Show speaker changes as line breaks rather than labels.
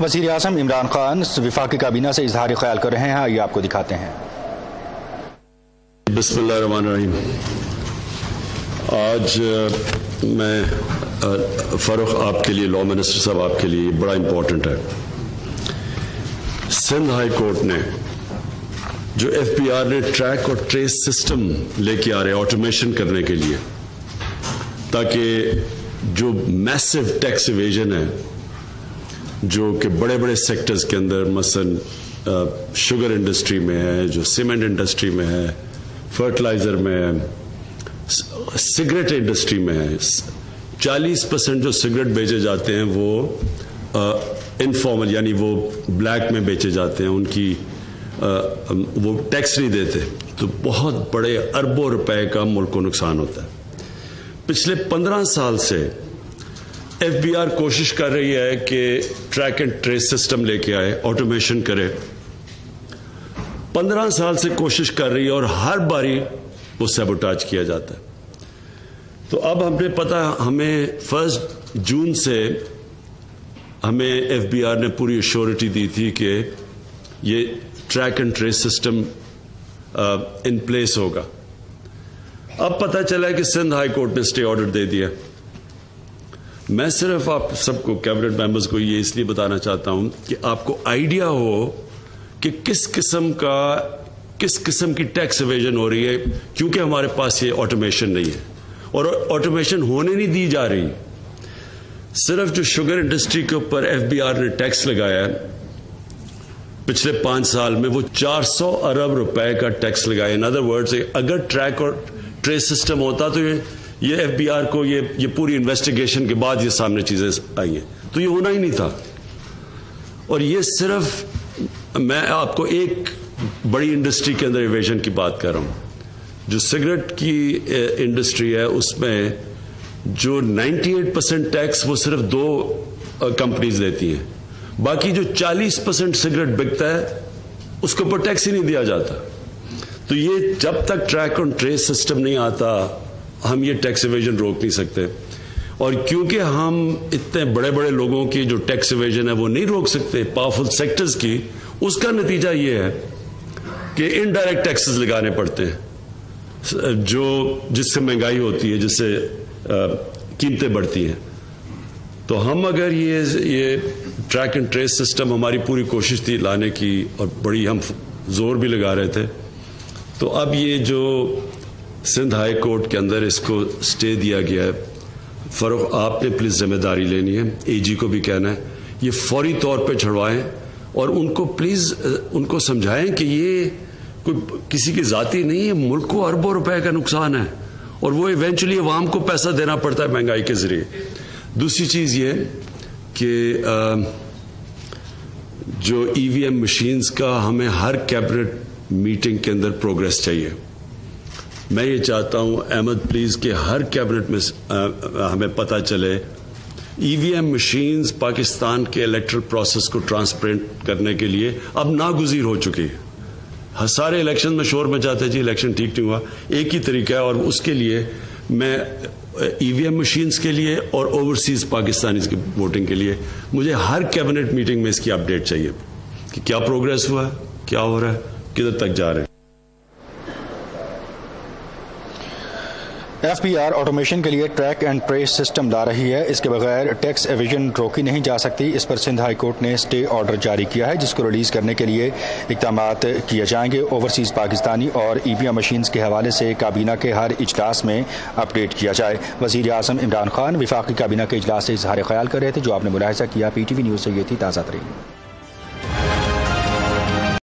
वज़ीर अजम इमरान खान विफाकी काबीना से इजहार ख्याल कर रहे हैं। ये आपको दिखाते हैं।
आज मैं फ़ारूक आपके लिए, लॉ मिनिस्टर साहब आपके लिए बड़ा इंपॉर्टेंट है। सिंध हाई कोर्ट ने, जो एफबीआर ने ट्रैक और ट्रेस सिस्टम लेके आ रहे ऑटोमेशन करने के लिए, ताकि जो मैसिव टैक्स इवेजन है जो कि बड़े बड़े सेक्टर्स के अंदर मसन शुगर इंडस्ट्री में है जो सीमेंट इंडस्ट्री में है फर्टिलाइज़र में है सिगरेट इंडस्ट्री में है 40 परसेंट जो सिगरेट बेचे जाते हैं वो इनफॉर्मल यानी वो ब्लैक में बेचे जाते हैं उनकी आ, वो टैक्स नहीं देते। तो बहुत बड़े अरबों रुपए का मुल्क को नुकसान होता है। पिछले पंद्रह साल से एफबीआर कोशिश कर रही है कि ट्रैक एंड ट्रेस सिस्टम लेके आए ऑटोमेशन करे। पंद्रह साल से कोशिश कर रही है और हर बारी वो सेबोटाज किया जाता है। तो अब हमने पता, हमें फ़र्स्ट जून से हमें एफबीआर ने पूरी अश्योरिटी दी थी कि ये track and trace system in place होगा। अब पता चला कि सिंध हाई कोर्ट ने स्टे ऑर्डर दे दिया। मैं सिर्फ़ आप सबको कैबिनेट मेंबर्स को ये इसलिए बताना चाहता हूँ कि आपको आइडिया हो कि किस किस्म का, किस किस्म की टैक्स इवेजन हो रही है, क्योंकि हमारे पास ये ऑटोमेशन नहीं है। और ऑटोमेशन होने नहीं दी जा रही। सिर्फ़ जो शुगर इंडस्ट्री के ऊपर एफबीआर ने टैक्स लगाया है पिछले पाँच साल में वो 400 अरब रुपए का टैक्स लगाया। इन अदर वर्ड्स अगर ट्रैक और ट्रेस सिस्टम होता तो ये ये एफबीआर को ये ये पूरी इन्वेस्टिगेशन के बाद ये सामने चीज़ें आई हैं। तो ये होना ही नहीं था। और ये सिर्फ़, मैं आपको एक बड़ी इंडस्ट्री के अंदर इवेजन की बात कर रहा हूँ। जो सिगरेट की इंडस्ट्री है, उसमें जो 98 परसेंट टैक्स वो सिर्फ़ दो कंपनीज़ देती हैं। बाकी जो 40 परसेंट सिगरेट बिकता है, उसके ऊपर टैक्स ही नहीं दिया जाता। तो ये जब तक ट्रैक ऑन ट्रेस सिस्टम नहीं आता हम ये टैक्स इवेजन रोक नहीं सकते। और क्योंकि हम इतने बड़े बड़े लोगों की जो टैक्स इवेजन है वो नहीं रोक सकते पावरफुल सेक्टर्स की, उसका नतीजा ये है कि इनडायरेक्ट टैक्सेस लगाने पड़ते हैं। जो, जिससे महँगाई होती है, जिससे कीमतें बढ़ती हैं। तो हम अगर ये ये ट्रैक एंड ट्रेस सिस्टम हमारी पूरी कोशिश थी लाने की और बड़ी हम ज़ोर भी लगा रहे थे तो अब ये जो सिंध हाई कोर्ट के अंदर इसको स्टे दिया गया है। फरोख, आपने प्लीज़ ज़िम्मेदारी लेनी है। एजी को भी कहना है। ये फौरी तौर पे छुड़वाएँ और उनको प्लीज़ उनको समझाएँ कि ये कोई किसी की जाति नहीं है, मुल्क को अरबों रुपए का नुकसान है और वो इवेंचुअली अवाम को पैसा देना पड़ता है महँगाई के ज़रिए। दूसरी चीज़ ये कि जो ईवीएम मशीन्स का हमें हर कैबिनेट मीटिंग के अंदर प्रोग्रेस चाहिए। मैं ये चाहता हूँ, अहमद प्लीज़ के हर कैबिनेट में हमें पता चले ईवीएम मशीन्स पाकिस्तान के इलेक्ट्रल प्रोसेस को ट्रांसपेरेंट करने के लिए अब नागुजीर हो चुकी है। सारे इलेक्शन में शोर में मचाते, जी इलेक्शन ठीक नहीं हुआ। एक ही तरीका है, और उसके लिए मैं ईवीएम मशीन्स के लिए और ओवरसीज पाकिस्तानी की वोटिंग के लिए, मुझे हर कैबिनेट मीटिंग में इसकी अपडेट चाहिए। कि क्या प्रोग्रेस हुआ है क्या हो रहा है, किधर तक जा रहे हैं?
एफबीआर ऑटोमेशन के लिए ट्रैक एंड ट्रेस सिस्टम ला रही है। इसके बगैर टैक्स एविजन रोकी नहीं जा सकती। इस पर सिंध हाई कोर्ट ने स्टे ऑर्डर जारी किया है, जिसको रिलीज़ करने के लिए इकदाम किए जाएँगे। ओवरसीज पाकिस्तानी और ईवीएम मशीन के हवाले से काबीना के हर इजलास में अपडेट किया जाए। वज़ीर अजम इमरान खान विफाकी काबीना के इजलास से इजहार ख्याल कर रहे थे, जो आपने मुलाजा किया। पी टी वी न्यूज़ से ये थी ताज़ा तरीन।